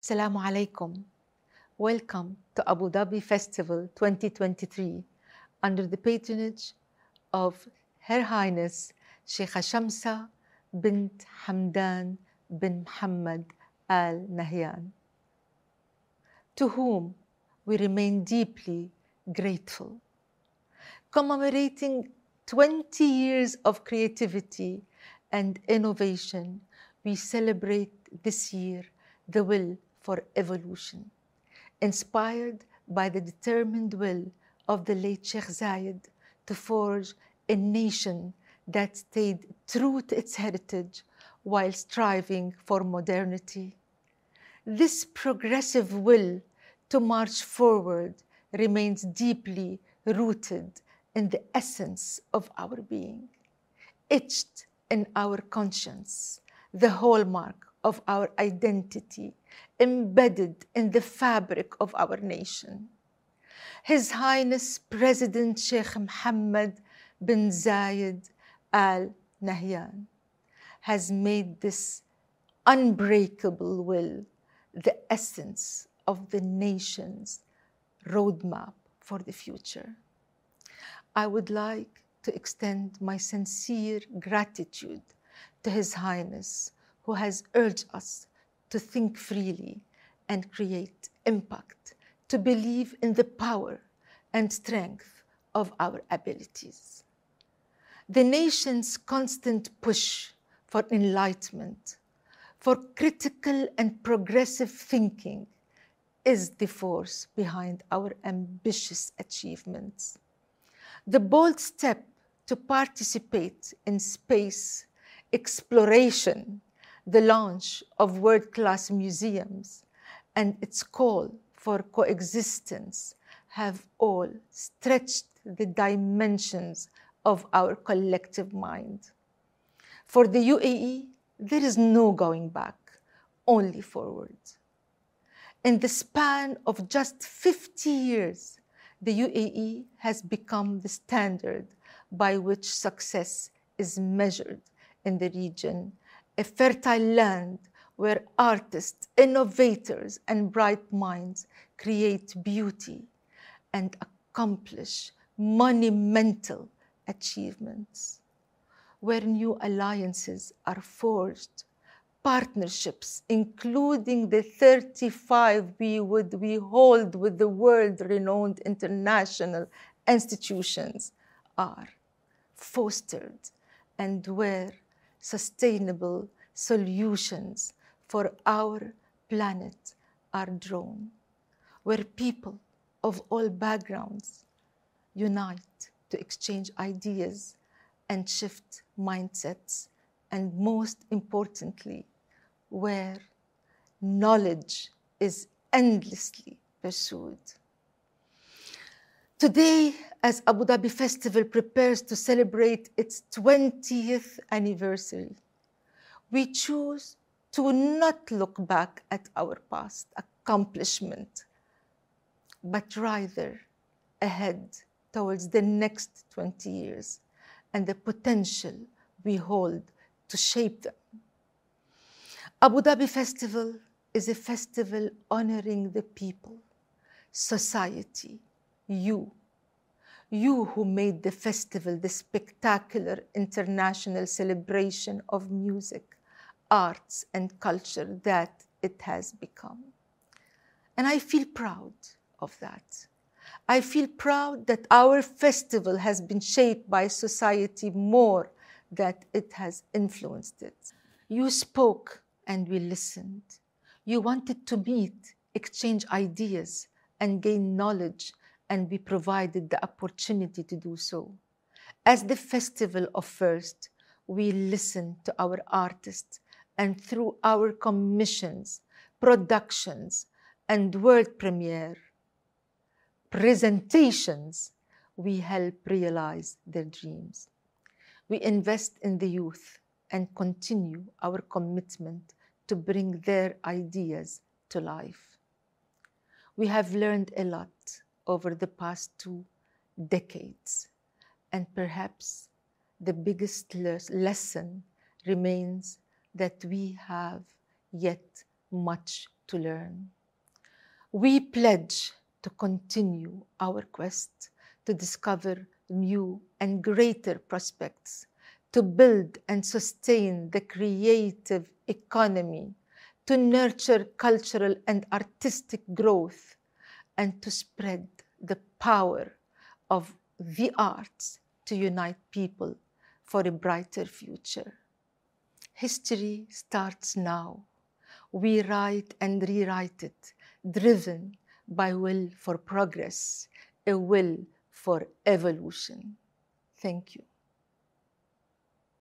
Assalamu alaikum. Welcome to Abu Dhabi Festival 2023 under the patronage of Her Highness Sheikha Shamsa bint Hamdan bin Muhammad Al Nahyan, to whom we remain deeply grateful. Commemorating 20 years of creativity and innovation, we celebrate this year the will for evolution, inspired by the determined will of the late Sheikh Zayed to forge a nation that stayed true to its heritage while striving for modernity. This progressive will to march forward remains deeply rooted in the essence of our being, etched in our conscience, the hallmark of our identity, embedded in the fabric of our nation. His Highness President Sheikh Mohammed bin Zayed Al Nahyan has made this unbreakable will the essence of the nation's roadmap for the future. I would like to extend my sincere gratitude to His Highness, who has urged us to think freely and create impact, to believe in the power and strength of our abilities. The nation's constant push for enlightenment, for critical and progressive thinking, is the force behind our ambitious achievements. The bold step to participate in space exploration, the launch of world class museums, and its call for coexistence have all stretched the dimensions of our collective mind. For the UAE, there is no going back, only forward. In the span of just 50 years, the UAE has become the standard by which success is measured in the region, a fertile land where artists, innovators, and bright minds create beauty and accomplish monumental achievements, where new alliances are forged, partnerships, including the 35 we would we hold with the world-renowned international institutions, are fostered, and where sustainable solutions for our planet are drawn, where people of all backgrounds unite to exchange ideas and shift mindsets, and most importantly, where knowledge is endlessly pursued. Today, as Abu Dhabi Festival prepares to celebrate its 20th anniversary, we choose to not look back at our past accomplishment, but rather ahead towards the next 20 years and the potential we hold to shape them. Abu Dhabi Festival is a festival honoring the people, society, you. You who made the festival the spectacular international celebration of music, arts, and culture that it has become. And I feel proud of that. I feel proud that our festival has been shaped by society more that it has influenced it. You spoke and we listened. You wanted to meet, exchange ideas, and gain knowledge, and we provided the opportunity to do so. As the festival of first, we listen to our artists, and through our commissions, productions, and world premiere presentations, we help realize their dreams. We invest in the youth and continue our commitment to bring their ideas to life. We have learned a lot over the past two decades, and perhaps the biggest lesson remains that we have yet much to learn. We pledge to continue our quest to discover new and greater prospects, to build and sustain the creative economy, to nurture cultural and artistic growth, and to spread power of the arts to unite people for a brighter future. History starts now. We write and rewrite it, driven by will for progress, a will for evolution. Thank you.